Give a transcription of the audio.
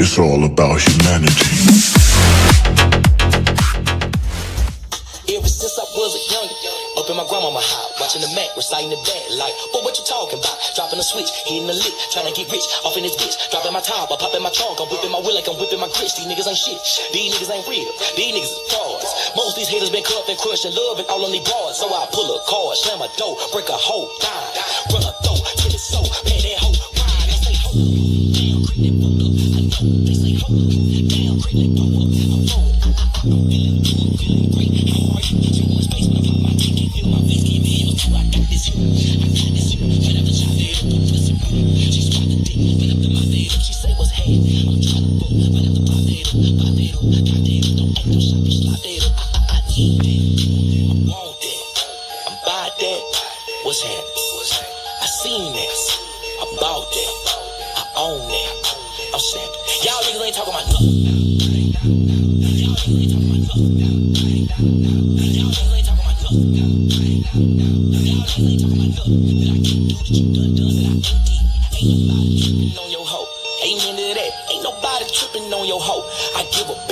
It's all about humanity. Ever since I was a young, up in my grandmama house, watching the Mac, reciting the band, like, but what you talking about? Dropping a switch, hitting the lick, trying to get rich, off in this bitch, dropping my top, I popping my trunk, I'm whipping my wheel like I'm whipping my grits. These niggas ain't shit, these niggas ain't real, these niggas is frauds. Most these haters been cut and crushed and love and all on these broads, so I pull a card, slam a door, break a hole, what's happening? I seen that, I bought that, talking about nothing. Ain't nobody tripping on your hoe. I give a back.